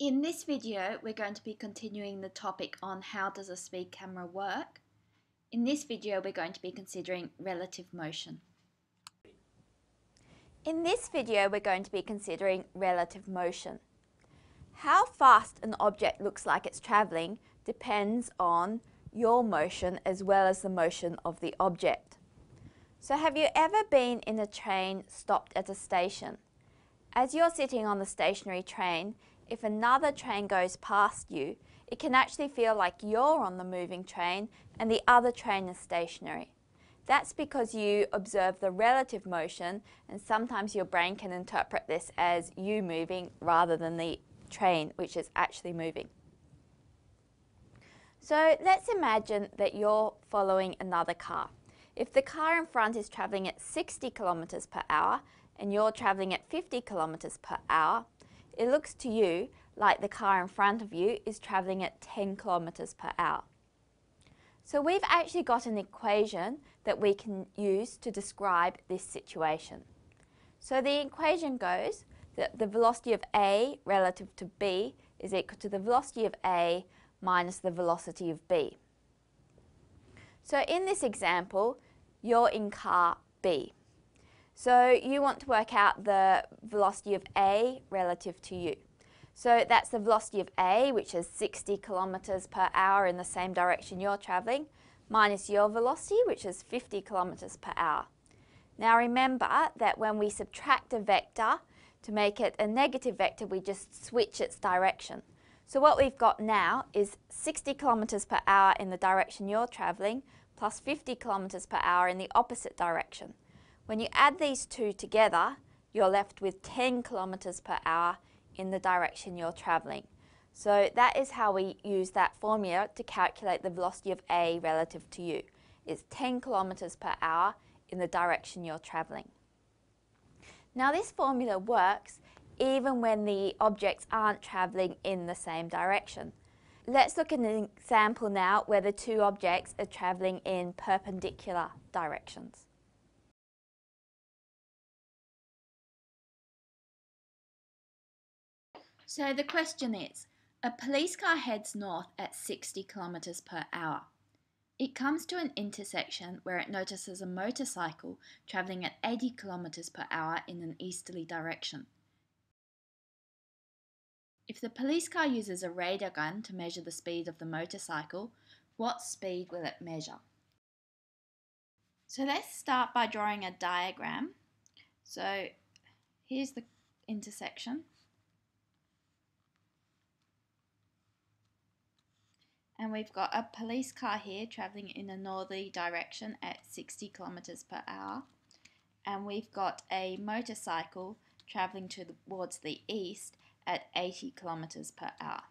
In this video, we're going to be continuing the topic on how does a speed camera work. In this video, we're going to be considering relative motion. In this video, we're going to be considering relative motion. How fast an object looks like it's travelling depends on your motion as well as the motion of the object. So have you ever been in a train stopped at a station? As you're sitting on the stationary train, if another train goes past you, it can actually feel like you're on the moving train and the other train is stationary. That's because you observe the relative motion and sometimes your brain can interpret this as you moving rather than the train which is actually moving. So let's imagine that you're following another car. If the car in front is travelling at 60 kilometres per hour and you're travelling at 50 kilometres per hour, it looks to you like the car in front of you is travelling at 10 kilometres per hour. So we've actually got an equation that we can use to describe this situation. So the equation goes that the velocity of A relative to B is equal to the velocity of A minus the velocity of B. So in this example, you're in car B. So you want to work out the velocity of A relative to you. So that's the velocity of A, which is 60 kilometres per hour in the same direction you're travelling, minus your velocity, which is 50 kilometres per hour. Now remember that when we subtract a vector, to make it a negative vector, we just switch its direction. So what we've got now is 60 kilometres per hour in the direction you're travelling, plus 50 kilometres per hour in the opposite direction. When you add these two together, you're left with 10 kilometres per hour in the direction you're travelling. So that is how we use that formula to calculate the velocity of A relative to you. It's 10 kilometres per hour in the direction you're travelling. Now this formula works even when the objects aren't travelling in the same direction. Let's look at an example now where the two objects are travelling in perpendicular directions. So the question is, a police car heads north at 60 kilometers per hour. It comes to an intersection where it notices a motorcycle travelling at 80 kilometers per hour in an easterly direction. If the police car uses a radar gun to measure the speed of the motorcycle, what speed will it measure? So let's start by drawing a diagram. So here's the intersection. We've got a police car here travelling in a northerly direction at 60 kilometres per hour and we've got a motorcycle travelling towards the east at 80 kilometres per hour.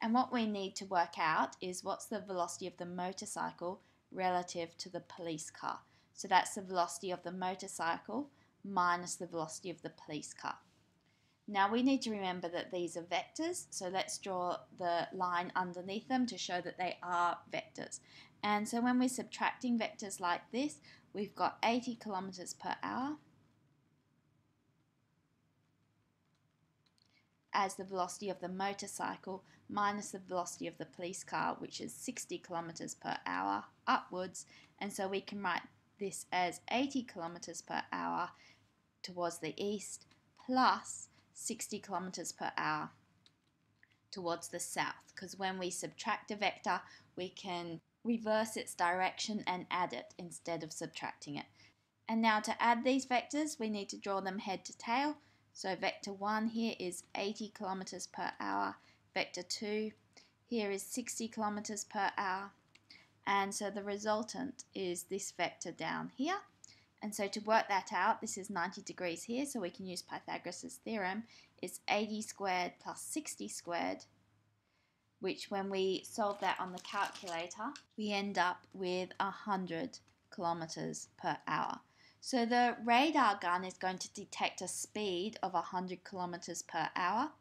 And what we need to work out is what's the velocity of the motorcycle relative to the police car. So that's the velocity of the motorcycle minus the velocity of the police car. Now we need to remember that these are vectors, so let's draw the line underneath them to show that they are vectors. And so when we're subtracting vectors like this, we've got 80 kilometers per hour as the velocity of the motorcycle minus the velocity of the police car, which is 60 kilometers per hour upwards. And so we can write this as 80 kilometers per hour towards the east plus 60 kilometers per hour towards the south because when we subtract a vector we can reverse its direction and add it instead of subtracting it. And now to add these vectors we need to draw them head to tail. So vector 1 here is 80 kilometers per hour, vector 2 here is 60 kilometers per hour and so the resultant is this vector down here and so to work that out, this is 90 degrees here, so we can use Pythagoras' theorem. It's 80 squared plus 60 squared, which when we solve that on the calculator, we end up with 100 kilometers per hour. So the radar gun is going to detect a speed of 100 kilometers per hour.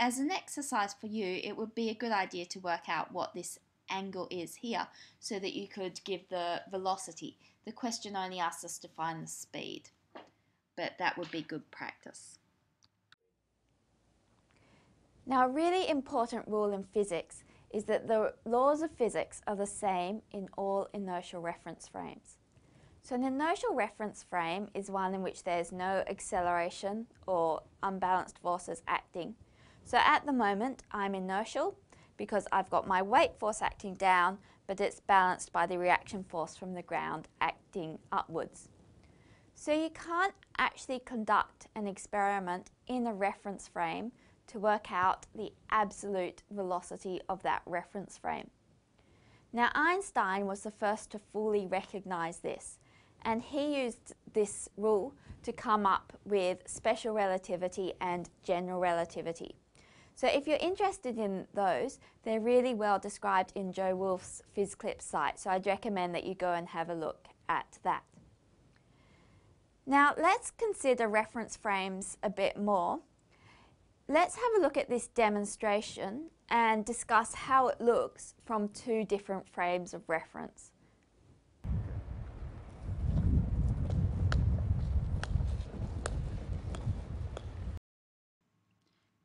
As an exercise for you, it would be a good idea to work out what this angle is here so that you could give the velocity. The question only asks us to find the speed, but that would be good practice. Now a really important rule in physics is that the laws of physics are the same in all inertial reference frames. So an inertial reference frame is one in which there's no acceleration or unbalanced forces acting. So at the moment I'm inertial because I've got my weight force acting down but it's balanced by the reaction force from the ground acting upwards. So you can't actually conduct an experiment in a reference frame to work out the absolute velocity of that reference frame. Now Einstein was the first to fully recognise this and he used this rule to come up with special relativity and general relativity. So if you're interested in those, they're really well described in Joe Wolfe's PhysClip site, so I'd recommend that you go and have a look at that. Now let's consider reference frames a bit more. Let's have a look at this demonstration and discuss how it looks from two different frames of reference.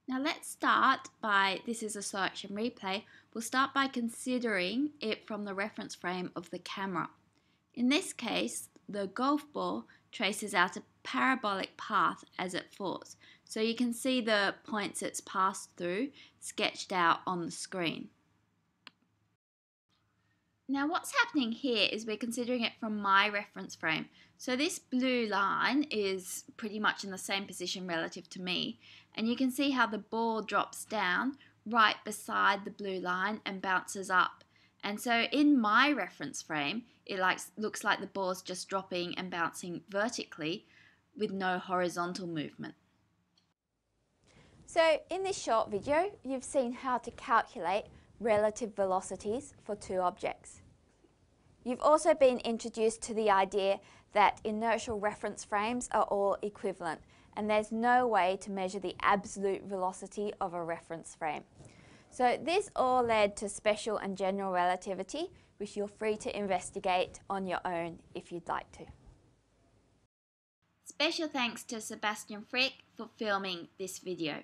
Now let's start by, this is a slow action replay, we'll start by considering it from the reference frame of the camera. In this case, the golf ball traces out a parabolic path as it falls. So you can see the points it's passed through sketched out on the screen. Now what's happening here is we're considering it from my reference frame. So this blue line is pretty much in the same position relative to me and you can see how the ball drops down right beside the blue line and bounces up. And so in my reference frame, it likes, looks like the ball's just dropping and bouncing vertically with no horizontal movement. So in this short video, you've seen how to calculate relative velocities for two objects. You've also been introduced to the idea that inertial reference frames are all equivalent and there's no way to measure the absolute velocity of a reference frame. So this all led to special and general relativity, which you're free to investigate on your own if you'd like to. Special thanks to Sebastian Frick for filming this video.